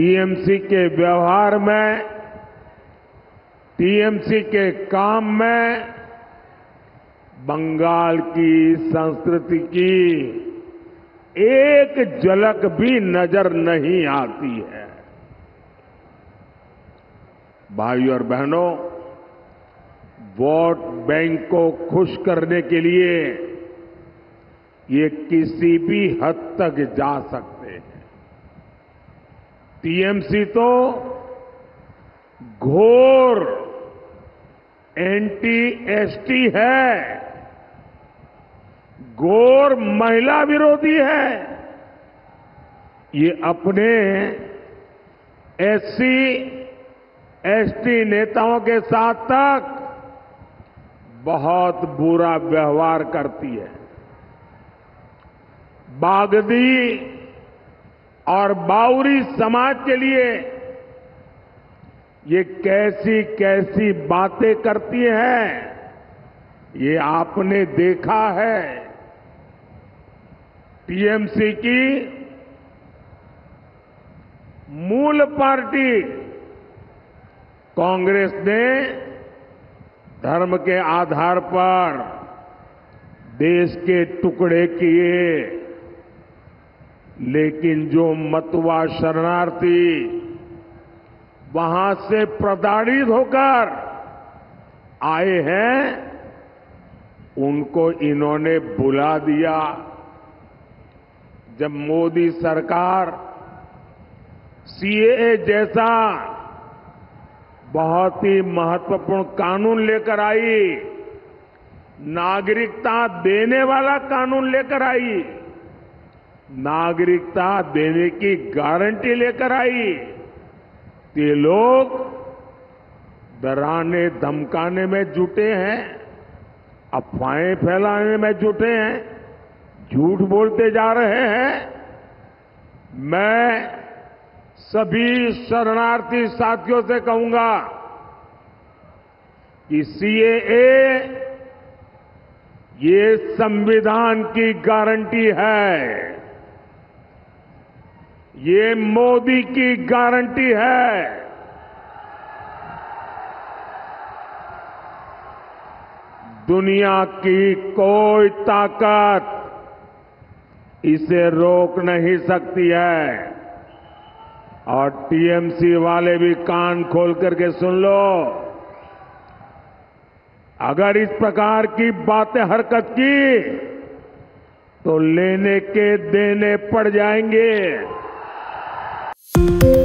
TMC के व्यवहार में टीएमसी के काम में, बंगाल की संस्कृति की एक झलक भी नज़र नहीं आती है। भाई और बहनों, वोट बैंक को खुश करने के लिए ये किसी भी हद तक जा सकते हैं। टीएमसी तो घोर एंटी एसटी है। घोर महिला विरोधी है। ये अपने एससी, एसटी नेताओं के साथ तक बहुत बुरा व्यवहार करती है। बागदी और बाउरी समाज के लिए ये कैसी कैसी बातें करती हैं, ये आपने देखा है। टीएमसी की मूल पार्टी कांग्रेस ने धर्म के आधार पर देश के टुकड़े किए। लेकिन जो मतवा शरणार्थी वहाँ से प्रताड़ित होकर आए हैं, उनको इन्होंने बुला दिया। जब मोदी सरकार, सीएए जैसा बहुत ही महत्वपूर्ण कानून लेकर आई, नागरिकता देने वाला कानून लेकर आई नागरिकता देने की गारंटी लेकर आई। ये लोग डराने, धमकाने में जुटे हैं, अफवाहें फैलाने में जुटे हैं, झूठ बोलते जा रहे हैं। मैं सभी शरणार्थी साथियों से कहूँगा कि सीएए ये संविधान की गारंटी है। ये मोदी की गारंटी है। दुनिया की कोई ताकत इसे रोक नहीं सकती है। और टीएमसी वाले भी कान खोल करके सुन लो। अगर इस प्रकार की बातें हरकत की तो लेने के देने पड़ जाएँगे। Thank you.